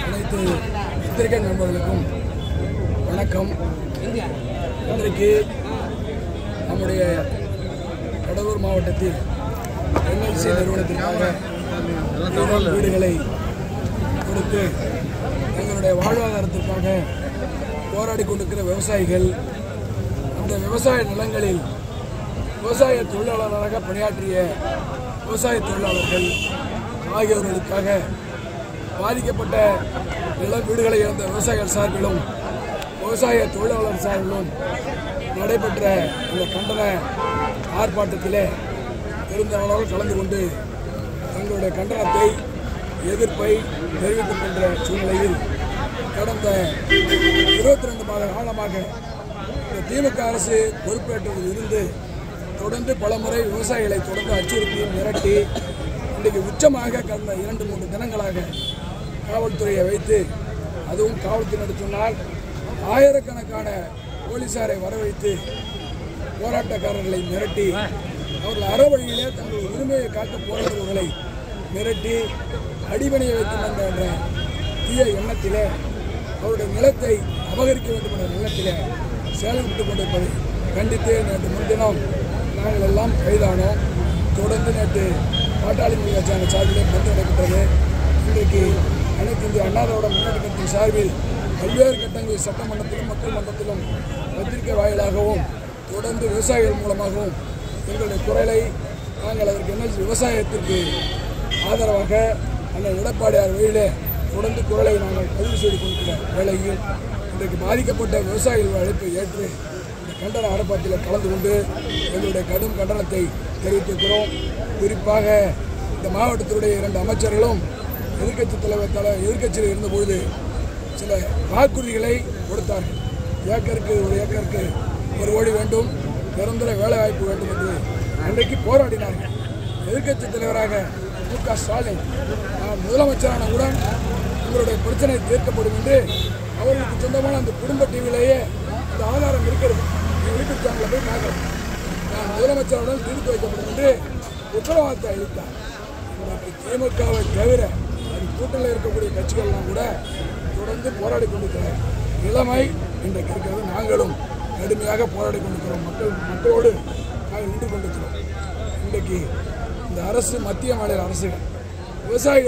அனைத்து பத்திரிகை நண்பர்களுக்கும் வணக்கம். இன்றைக்கு நம்முடைய கடலூர் மாவட்டத்தில் என்எல்சி நிறுவனத்திற்காக வீடுகளை கொடுத்து எங்களுடைய வாழ்வாதாரத்திற்காக போராடி கொண்டிருக்கிற விவசாயிகள் அந்த விவசாய நிலங்களில் விவசாய தொழிலாளராக பணியாற்றிய விவசாய தொழிலாளர்கள் ஆகியோர்களுக்காக பாதிக்கப்பட்ட நில வீடுகளை இழந்த விவசாயிகள் சார்பிலும் விவசாய தொழிலாளர் சார்பிலும் நடைபெற்ற இந்த கண்டன ஆர்ப்பாட்டத்திலே இருந்தவர்கள் கலந்து கொண்டு தங்களுடைய கண்டனத்தை எதிர்ப்பை தெரிவித்திருக்கின்ற சூழ்நிலையில் கடந்த இருபத்தி ரெண்டு மாத காலமாக இந்த திமுக அரசு பொறுப்பேற்றதில் இருந்து தொடர்ந்து பலமுறை விவசாயிகளை தொடர்ந்து அச்சுறுத்தி மிரட்டி இன்றைக்கு உச்சமாக கடந்த இரண்டு மூன்று தினங்களாக காவல்துறையை வைத்து அதுவும் காவல்துறை சொன்னால் ஆயிரக்கணக்கான போலீசாரை வரவைத்து போராட்டக்காரர்களை மிரட்டி அவர்கள் அறவழியிலே தங்கள் உரிமையை காட்ட போராடுபவர்களை மிரட்டி அடிபணியை வைத்து என்ற என்ற தீய எண்ணத்திலே அவருடைய நிலத்தை அபகரிக்க வேண்டும் என்ற எண்ணத்திலே செயல்பட்டுக் கொண்டிருப்பதை கண்டித்து நேற்று முன்தினம் நாங்கள் எல்லாம் கைதானோம் தொடர்ந்து நேற்று பாட்டாளி கட்சியான சார்பிலே பந்து நடைபெற்றது இன்றைக்கு அனைத்து இந்திய அண்ணாதோட முன்னேற்றத்தின் சார்பில் பல்வேறு கட்டங்களில் சட்டமன்றத்திலும் மக்கள் மன்றத்திலும் பத்திரிகை வாயிலாகவும் தொடர்ந்து விவசாயிகள் மூலமாகவும் எங்களுடைய குரலை நாங்கள் அதற்கு என்ன விவசாயத்திற்கு ஆதரவாக அந்த எடப்பாடியார் வழியிலே தொடர்ந்து குரலை நாங்கள் பதிவு செய்து கொண்டிருக்கிற வேளையில் இன்றைக்கு பாதிக்கப்பட்ட விவசாயிகள் அழைப்பை ஏற்று கண்டன ஆர்ப்பாட்டத்தில் கலந்து கொண்டு எங்களுடைய கடும் கண்டனத்தை தெரிவித்திருக்கிறோம் குறிப்பாக இந்த மாவட்டத்தினுடைய இரண்டு அமைச்சர்களும் எதிர்கட்சி தலைவர் தலை எதிர்க்கட்சியில் இருந்தபொழுது சில வாக்குறுதிகளை கொடுத்தார்கள். ஏக்கருக்கு ஒரு ஏக்கருக்கு ஒரு கோடி வேண்டும் நிரந்தர வேலைவாய்ப்பு வேண்டும் என்று அன்றைக்கு போராடினார்கள். எதிர்கட்சி தலைவராக மு க ஸ்டாலின் நான் முதலமைச்சரானவுடன் உங்களுடைய பிரச்சனை தீர்க்கப்படும் என்று அவர்களுக்கு சொந்தமான அந்த குடும்ப டிவியிலேயே அந்த ஆதாரம் இருக்கிறது. யூடியூப் சேனலில் போய் பார்க்கலாம் நான் முதலமைச்சருடன் தீர்த்து வைக்கப்படும் என்று உத்தரவாதத்தை அளித்தார் இன்றைக்கு திமுகவை தவிர அது கூட்டணியில் இருக்கக்கூடிய கட்சிகள்லாம் கூட தொடர்ந்து போராடி கொண்டிருக்கிற நிலைமை இன்றைக்கு இருக்கிறது நாங்களும் கடுமையாக போராடி கொண்டிருக்கிறோம் மக்கள் மக்களோடு நாங்கள் நின்று கொண்டிருக்கிறோம் இன்றைக்கு இந்த அரசு மத்திய மாநில அரசுகள் விவசாயிகள்